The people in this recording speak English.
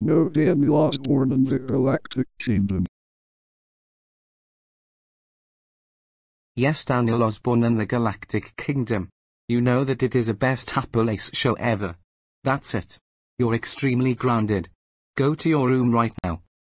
No Danny Osborne in the Galactic Kingdom. Yes Daniel Osborne and the Galactic Kingdom. You know that it is a best Apple Ace show ever. That's it. You're extremely grounded. Go to your room right now.